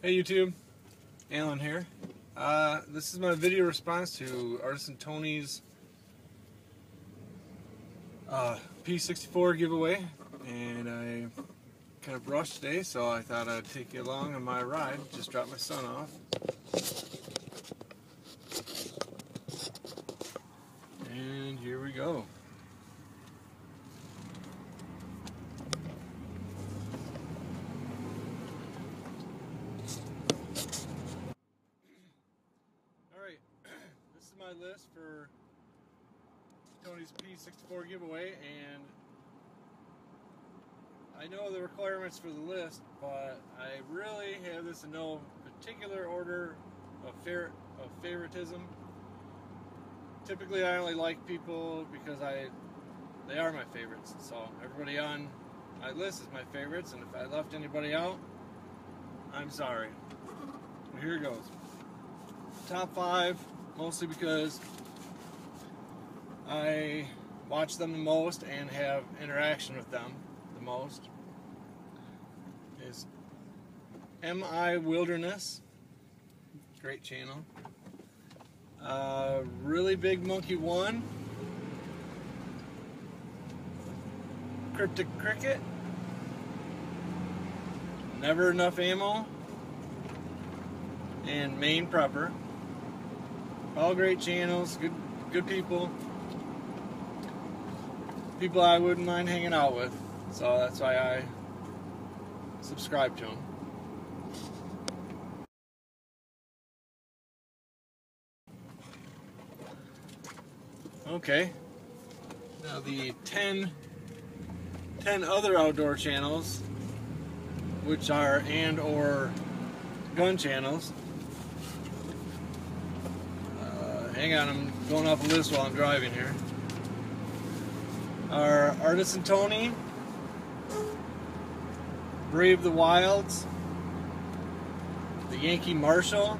Hey YouTube, Alan here. Uh, this is my video response to Artisan Tony's uh, P64 giveaway, and I kind of rushed today, so I thought I'd take you along on my ride. Just dropped my son off. And here we go. Alright, this is my list for Tony's P64 giveaway, and I know the requirements for the list, but I really have this in no particular order of, fair, of favoritism. Typically, I only like people because I they are my favorites. So everybody on my list is my favorites, and if I left anybody out, I'm sorry. Here goes top five, mostly because I watch them the most and have interaction with them the most, is MI Wilderness. Great channel. Uh, really Big Monkey 1. Cryptic Cricket. Never Enough Ammo. And Maine Prepper all great channels, good good people, people I wouldn't mind hanging out with. So that's why I subscribe to them. Okay, now the 10, 10 other outdoor channels, which are and or gun channels, Hang on, I'm going off a list while I'm driving here. Our Artisan Tony, Brave the Wilds, the Yankee Marshal,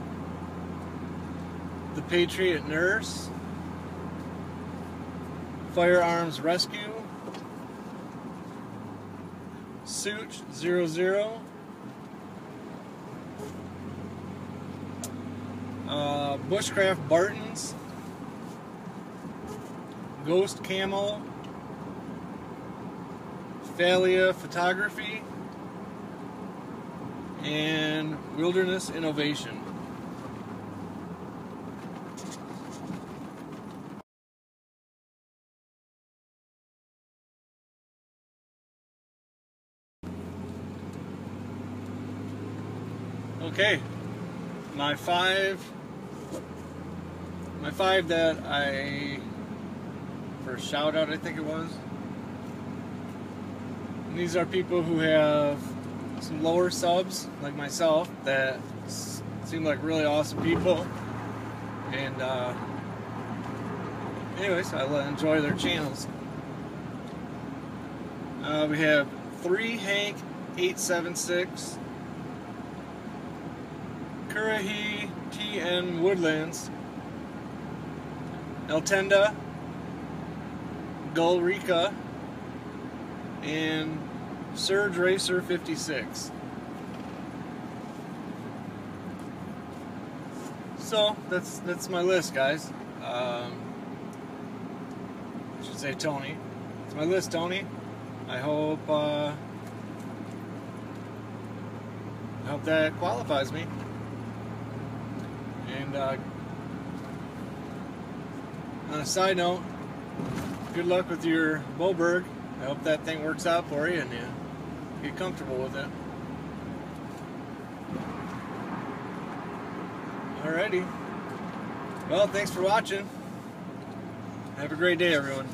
the Patriot Nurse, Firearms Rescue, Sootch 00, uh, Bushcraft Bartons, Ghost Kamo, Falia Photography, and Wilderness Innovation. Okay, my five my five that I for shout out I think it was. And these are people who have some lower subs like myself that seem like really awesome people. And uh, anyways, I enjoy their channels. Uh, we have three Hank 876, Currahee TN Woodlands, Eltenda, Gullrica, and Surge Racer 56. So that's that's my list, guys. Um, I should say Tony. It's my list, Tony. I hope uh, I hope that qualifies me. And uh, on a side note, good luck with your Boberg. I hope that thing works out for you and you get comfortable with it. Alrighty. Well, thanks for watching. Have a great day, everyone.